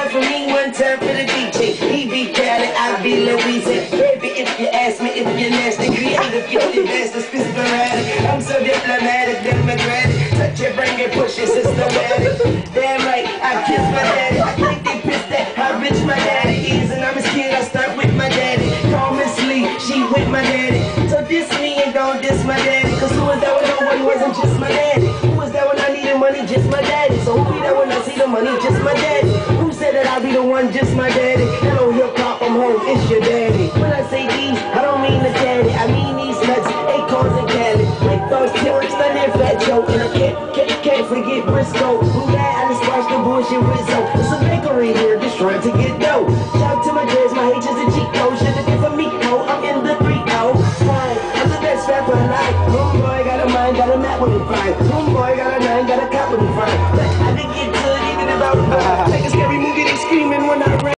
time for me, one time for the DJ. He be Cali, I be Louisa. Baby, if you ask me if you're nasty, creative, you're the best, it's sporadic. I'm so diplomatic, democratic. Touch it, bring it, push it, systematic. Damn right, I kiss my daddy. I think they pissed that how rich my daddy is. And I'm a kid, I start with my daddy. Call Miss Lee, she with my daddy. So diss me and don't diss my daddy. Cause who was that when no one wasn't just my daddy? Who was that when I needed money, just my daddy? So who be that when I see the money, just my daddy? I'll be the one? Just my daddy. Hello, hip hop, I'm home. It's your daddy. When I say these, I don't mean the daddy. I mean these nuts, acorns and candy. Like those T-Rex, thunder, Fat Joe. And I can't, can't, can't forget Briscoe. Who that? I just watched the bullshit with Rizzo. It's a bakery here, just trying to get dough. Shout to my dreads, my H is a cheat code. Have been for me, no. I'm in the 3 0. Fine, I'm the best rapper alive. Homeboy got a mind, got a map with it fine. Homeboy got a